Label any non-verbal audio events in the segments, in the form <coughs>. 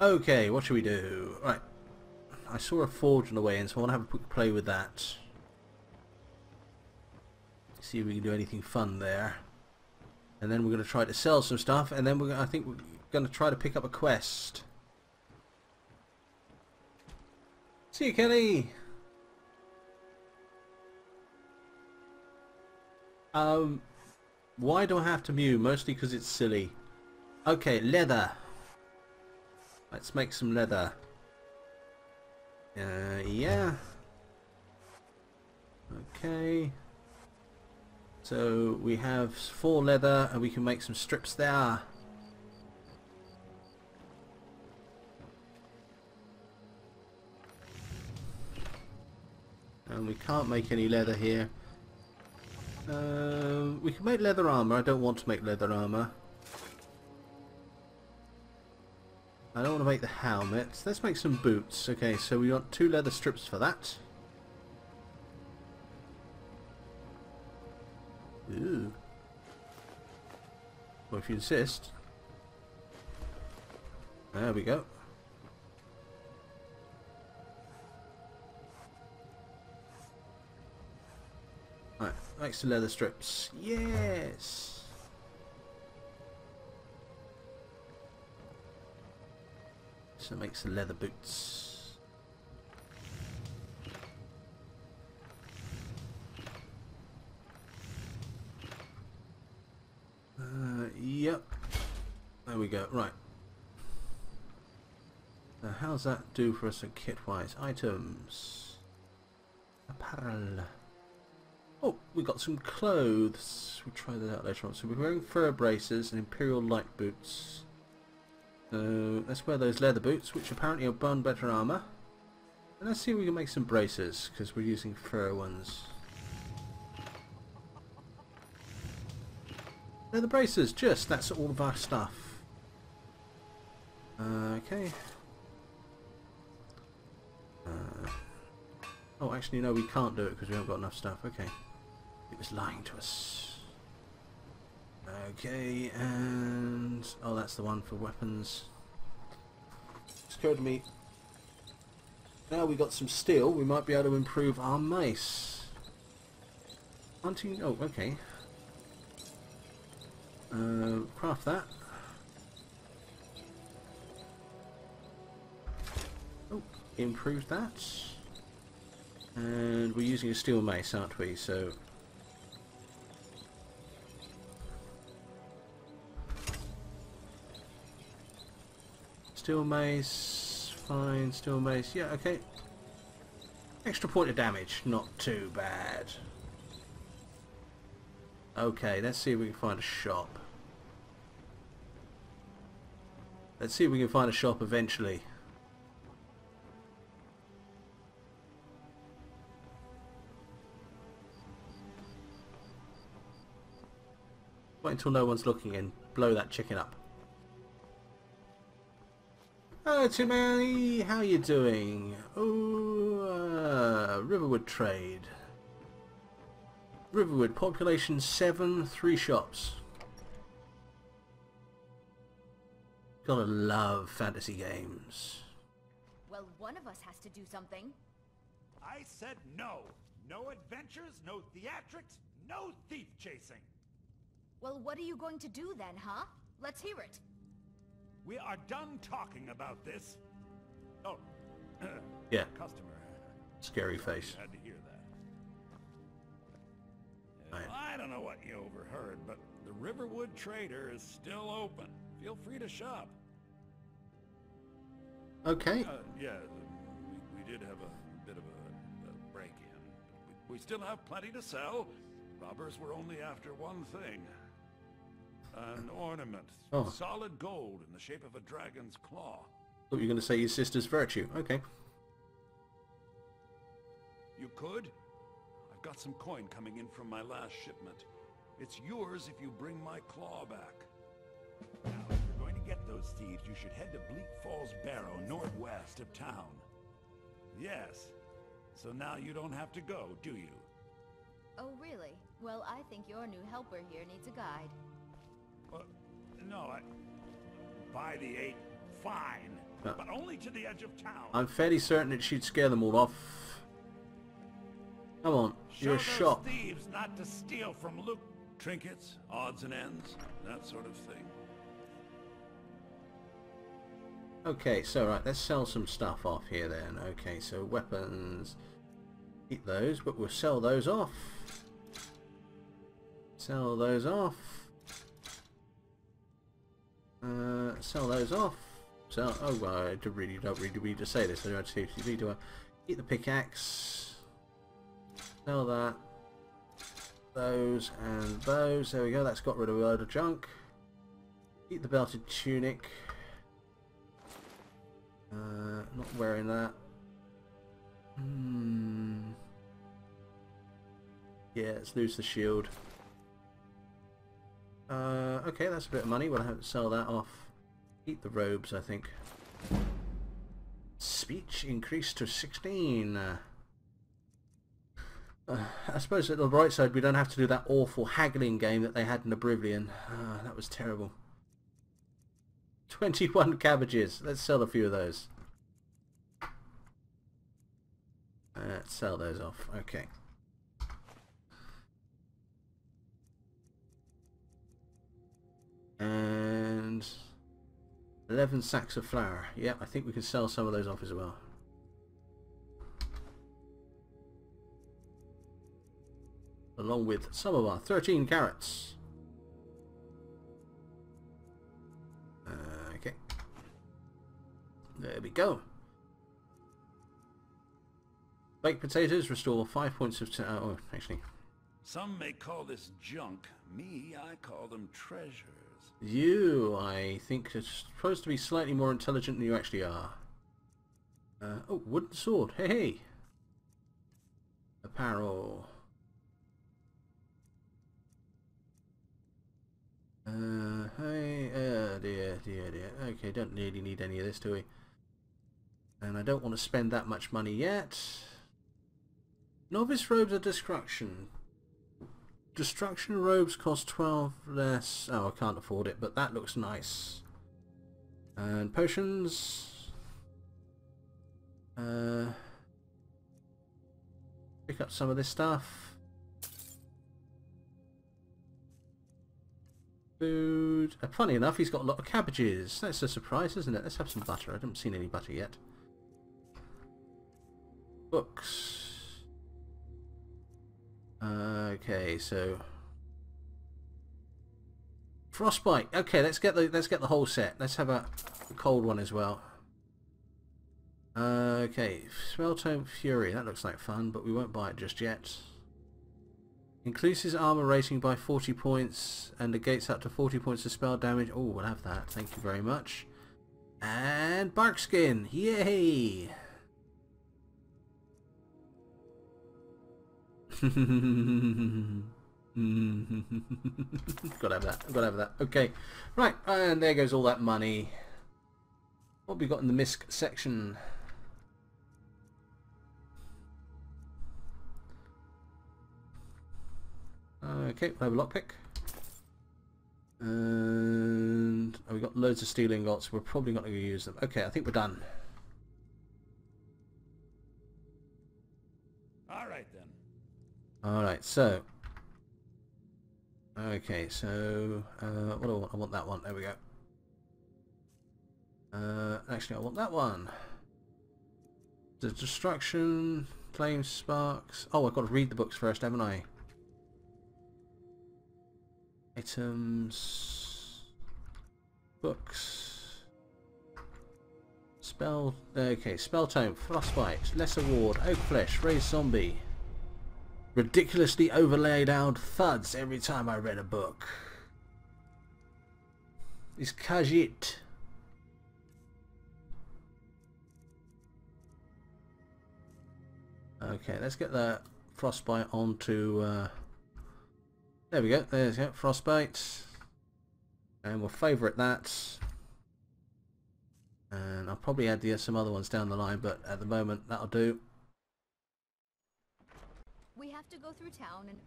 Okay, what should we do? Right. I saw a forge on the way in, so I want to have a quick play with that. See if we can do anything fun there. And then we're going to try to sell some stuff, and then we're I think we're going to try to pick up a quest. See you, Kelly! Um, why do I have to mew? Mostly because it's silly. Okay, leather. Let's make some leather. Uh, yeah. Okay. So we have four leather and we can make some strips there. And we can't make any leather here. Uh, we can make leather armor. I don't want to make leather armor. I don't want to make the helmet. Let's make some boots. Okay, so we want two leather strips for that. Ooh. Well, if you insist. There we go. Right, the leather strips. Yes! It makes the leather boots. Uh, yep. There we go. Right. Now, how's that do for us kit-wise? Items. Apparel. Oh, we got some clothes. We'll try that out later on. So we're wearing fur braces and imperial light boots. So let's wear those leather boots, which apparently are bone better armor. And let's see if we can make some braces, because we're using fur ones. Leather braces, just, that's all of our stuff. Uh, okay. Uh, oh, actually, no, we can't do it because we haven't got enough stuff. Okay. It was lying to us. Okay, and... Oh, that's the one for weapons. It's occurred to me... Now we got some steel, we might be able to improve our mace. Hunting... Oh, okay. Uh, craft that. Oh, improved that. And we're using a steel mace, aren't we? So Steel mace, fine, steel mace, yeah, okay. Extra point of damage, not too bad. Okay, let's see if we can find a shop. Let's see if we can find a shop eventually. Wait until no one's looking and blow that chicken up. Hello Timmy, how you doing? Oh, uh, Riverwood trade. Riverwood, population 7, 3 shops. Gotta love fantasy games. Well, one of us has to do something. I said no. No adventures, no theatrics, no thief chasing. Well, what are you going to do then, huh? Let's hear it. We are done talking about this. Oh, <coughs> Yeah, customer. scary face. Had to hear that. Right. I don't know what you overheard, but the Riverwood Trader is still open. Feel free to shop. Okay, Uh, yeah, we, we did have a bit of a, a break-in. We, we still have plenty to sell. Robbers were only after one thing. An ornament. Oh. Solid gold in the shape of a dragon's claw. thought you were going to say your sister's virtue. Okay. You could? I've got some coin coming in from my last shipment. It's yours if you bring my claw back. Now, if you're going to get those thieves, you should head to Bleak Falls Barrow, northwest of town. Yes. So now you don't have to go, do you? Oh, really? Well, I think your new helper here needs a guide. Well, no, I... By the eight, fine. But but only to the edge of town. I'm fairly certain that she'd scare them all off. Come on, you're a shop. thieves not to steal from loot. Trinkets, odds and ends, that sort of thing. Okay, so right, let's sell some stuff off here then. Okay, so weapons, keep those, but we'll sell those off. Sell those off. Uh, sell those off. So, Oh, well, I really don't really need to say this. I don't seriously do I? Keep the pickaxe. Sell that. Those and those. There we go. That's got rid of a load of junk. Keep the belted tunic. Uh, not wearing that. Hmm. Yeah, let's lose the shield. Uh, okay, that's a bit of money. We'll have to sell that off. Eat the robes, I think. Speech increased to 16. Uh, uh, I suppose at the bright side we don't have to do that awful haggling game that they had in Oblivion. Ah, that was terrible. 21 cabbages. Let's sell a few of those. Uh, Let's sell those off. Okay. And 11 sacks of flour. Yeah, I think we can sell some of those off as well. Along with some of our 13 carrots. Uh, okay. There we go. Baked potatoes restore 5 points of... Oh, actually. Some may call this junk. Me, I call them treasures. You, I think, are supposed to be slightly more intelligent than you actually are. Uh, oh, wooden sword. Hey, hey. Apparel. Uh, hey, uh, dear, dear, dear. Okay, don't really need any of this, do we? And I don't want to spend that much money yet. Novice robes of destruction. Destruction robes cost 12 less. Oh, I can't afford it, but that looks nice. And potions. Uh, pick up some of this stuff. Food. Uh, funny enough, he's got a lot of cabbages. That's a surprise, isn't it? Let's have some butter. I haven't seen any butter yet. Books. Okay, so frostbite. Okay, let's get the let's get the whole set. Let's have a, cold one as well. Okay, Spelltome Fury. That looks like fun, but we won't buy it just yet. Increases armor rating by 40 points and negates up to 40 points of spell damage. Oh, we'll have that. Thank you very much. And Barkskin. Yay! <laughs> gotta have that. Gotta have that. Okay. Right, and there goes all that money. What have we got in the misc section? Okay, we'll have a lockpick. And oh, we got loads of steel ingots. We're probably not going to use them. Okay, I think we're done. Alright, so. Okay, so. Uh, what do I want? I want that one. There we go. Uh, actually, I want that one. The destruction, flame sparks. Oh, I've got to read the books first, haven't I? Items. Books. Spell. Okay, spell tome, frostbite, lesser ward, oak flesh, raised zombie ridiculously overlaid out thuds every time I read a book. It's Khajiit. Okay, let's get that frostbite onto... Uh, there we go, there's it, frostbite. And we'll favourite that. And I'll probably add the, some other ones down the line, but at the moment that'll do. We have to go through town and...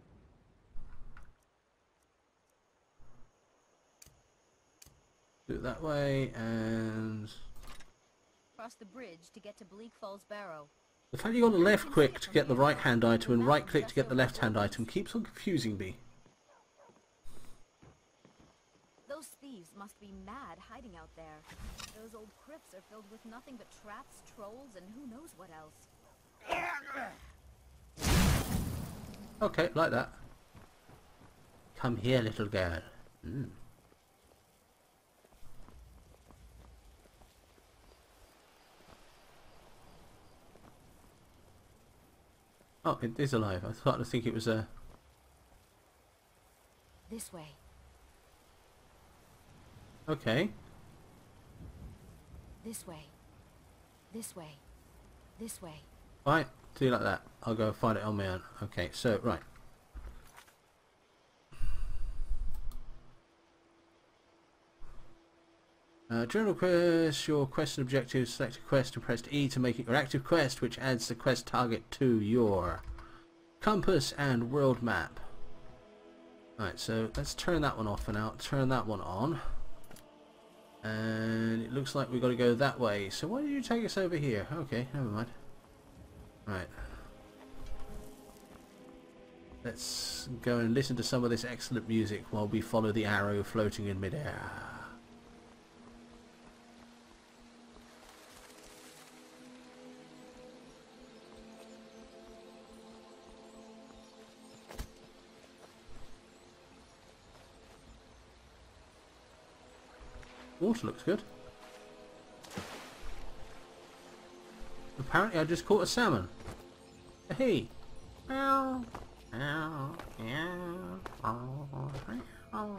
do it that way and Cross the bridge to get to Bleak Falls Barrow. The fact you the left click to get the right hand item and right click to get the left hand item keeps on confusing me. Those thieves must be mad hiding out there. Those old crypts are filled with nothing but traps, trolls, and who knows what else. Okay, like that. Come here, little girl. Mm. Oh, it is alive. I thought I think it was a. This way. Okay. This way. This way. This way. Right, do like that. I'll go find it on my own. Okay, so, right. Uh, quest, your quest and objectives, select a quest and press E to make it your active quest, which adds the quest target to your compass and world map. Alright, so let's turn that one off for now, turn that one on. And it looks like we've got to go that way. So why did you take us over here? Okay, never mind. Right. Let's go and listen to some of this excellent music while we follow the arrow floating in midair. Water looks good. Apparently I just caught a salmon. Hey. Ow. Ow. Ow. Ow.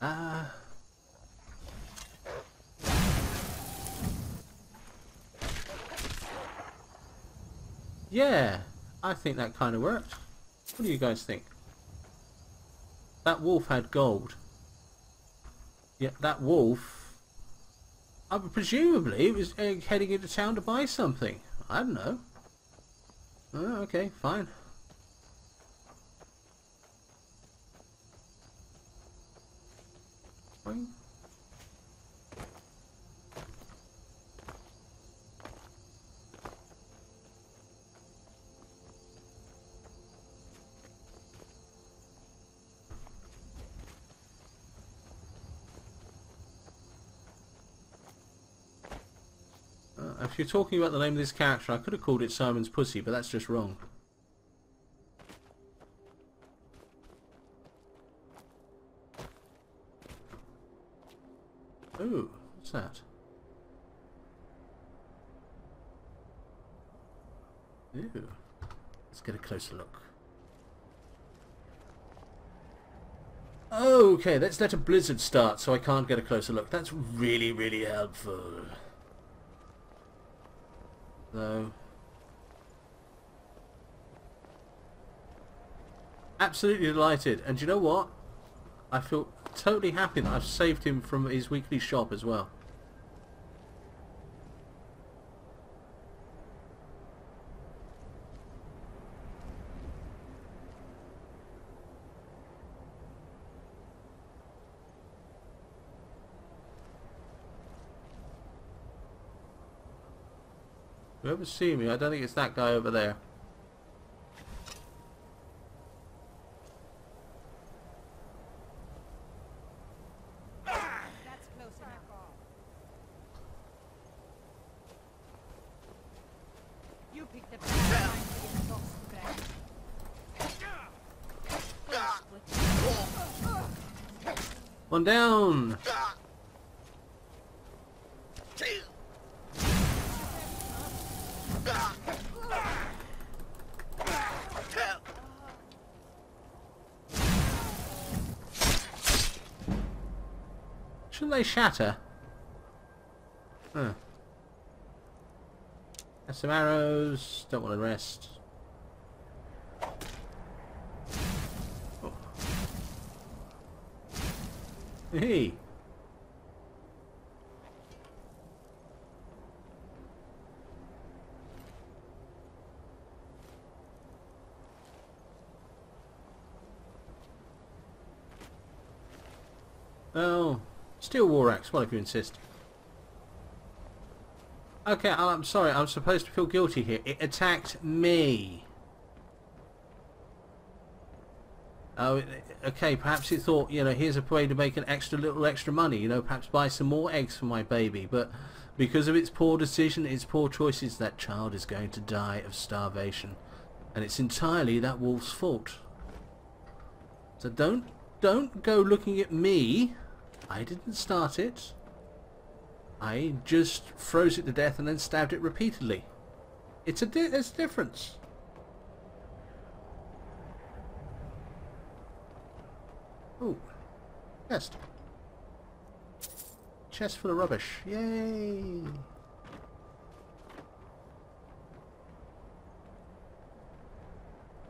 Ah. yeah, I think that kind of worked. What do you guys think? That wolf had gold. Yeah, that wolf. I mean, presumably was uh, heading into town to buy something. I don't know. Oh, okay, fine. Boing. Uh, if you're talking about the name of this character, I could have called it Simon's Pussy, but that's just wrong. Ooh, what's that? Ooh. Let's get a closer look. Okay, let's let a blizzard start so I can't get a closer look. That's really, really helpful. Though. Absolutely delighted. And you know what? I feel totally happy that I've saved him from his weekly shop as well. Whoever see me, I don't think it's that guy over there. That's close they shatter? Huh. Some arrows. Don't want to rest. Oh. Hey! Oh, steel war axe. Well, if you insist. Okay, I'm sorry. I'm supposed to feel guilty here. It attacked me. Oh, okay. Perhaps it thought, you know, here's a way to make an extra little extra money. You know, perhaps buy some more eggs for my baby. But because of its poor decision, its poor choices, that child is going to die of starvation, and it's entirely that wolf's fault. So don't don't go looking at me. I didn't start it. I just froze it to death and then stabbed it repeatedly. It's a, di it's a difference. Ooh. Chest. Chest full of rubbish. Yay!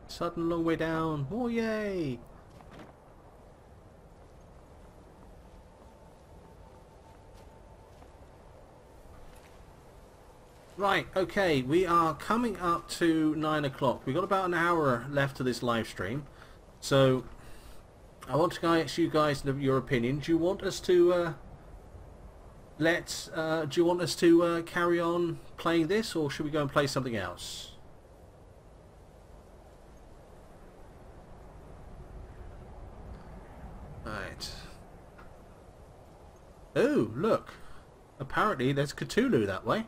Sudden long way down. Oh yay! Right, okay, we are coming up to 9 o'clock. We've got about an hour left to this live stream. So, I want to ask you guys your opinion. Do you want us to uh, let, uh, do you want us to uh, carry on playing this or should we go and play something else? Right. Oh, look. Apparently there's Cthulhu that way.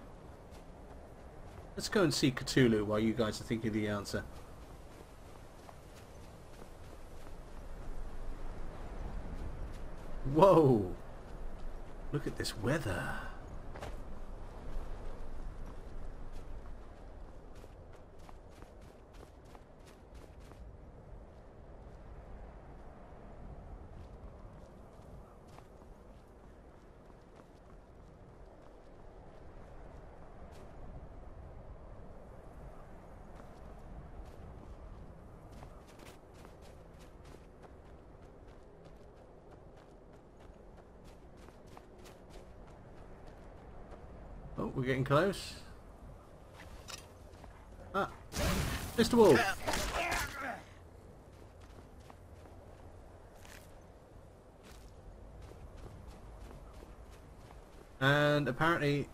Let's go and see Cthulhu while you guys are thinking the answer. Whoa! Look at this weather. Getting close. Ah, Mr. Wolf. And apparently,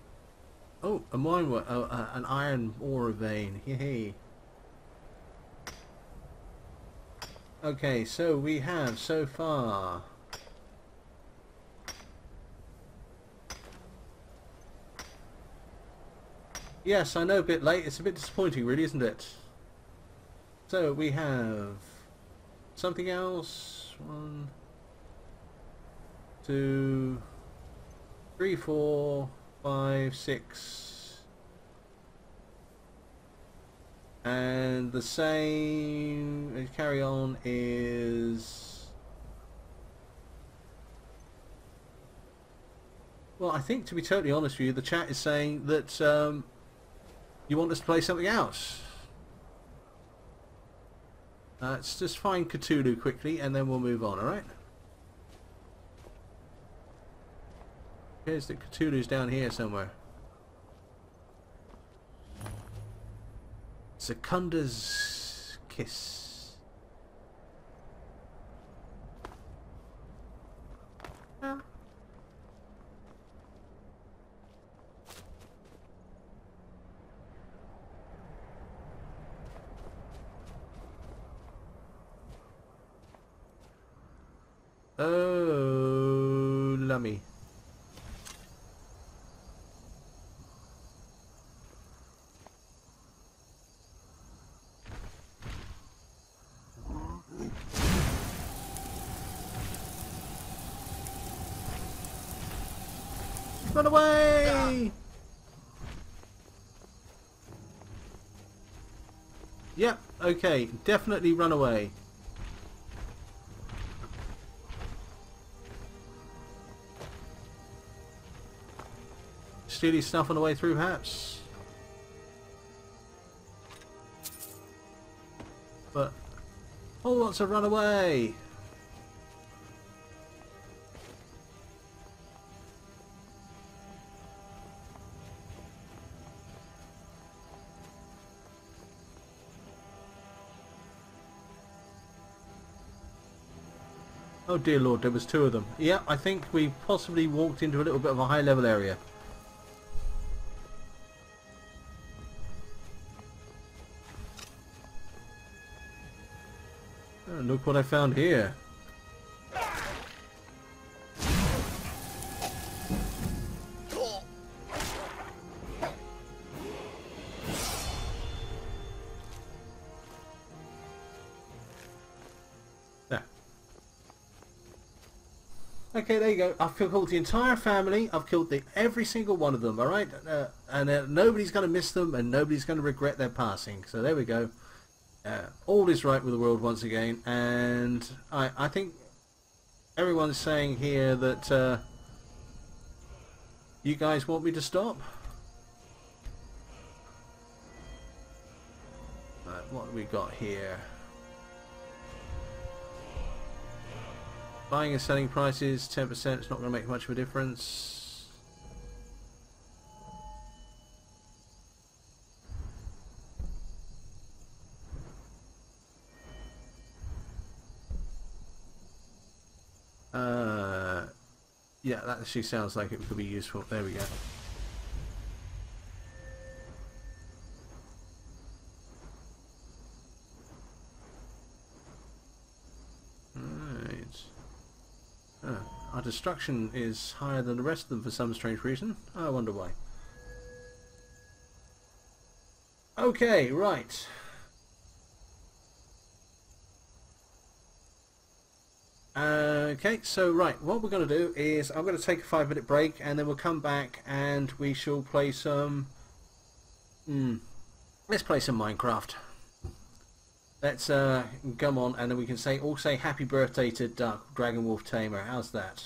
oh, a mine, oh, uh, an iron ore vein. <laughs> Yay! Okay, so we have so far Yes, I know a bit late. It's a bit disappointing, really, isn't it? So we have something else. One, two, three, four, five, six, and the same. Carry on is. Well, I think to be totally honest with you, the chat is saying that um, you want us to play something else? Uh, let's just find Cthulhu quickly and then we'll move on, alright? Here's the Cthulhu's down here somewhere. Secunda's Kiss. Ah. Oh, lummy. Run away! Yep, okay, definitely run away. Steely stuff on the way through, perhaps? But... All wants to run away! Oh dear lord, there was two of them. Yeah, I think we possibly walked into a little bit of a high level area. Look what I found here. Okay, there you go. I've killed the entire family. I've killed the, every single one of them. All right, uh, and uh, nobody's going to miss them, and nobody's going to regret their passing. So there we go. Uh, all is right with the world once again, and I, I think everyone's saying here that uh, you guys want me to stop. Right, what we got here? Buying and selling prices, 10%, it's not going to make much of a difference. Actually sounds like it could be useful. There we go. Right. Ah, our destruction is higher than the rest of them for some strange reason. I wonder why. Okay, right. Okay, so right, what we're going to do is I'm going to take a five minute break and then we'll come back and we shall play some... Hmm, let's play some Minecraft. Let's uh, come on and then we can say all say happy birthday to Duck Dragon Wolf Tamer. How's that?